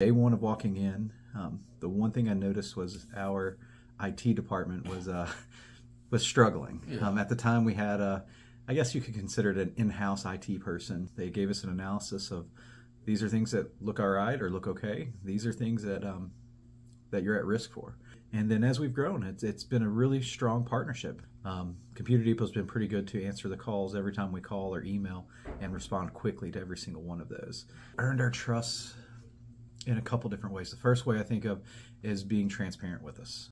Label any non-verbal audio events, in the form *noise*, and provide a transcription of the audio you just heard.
Day one of walking in, um, the one thing I noticed was our IT department was uh, *laughs* was struggling. Yeah. Um, at the time, we had a, I guess you could consider it an in-house IT person. They gave us an analysis of these are things that look all right or look okay. These are things that um, that you're at risk for. And then as we've grown, it's it's been a really strong partnership. Um, Computer Depot's been pretty good to answer the calls every time we call or email and respond quickly to every single one of those. Earned our trust in a couple different ways. The first way I think of is being transparent with us.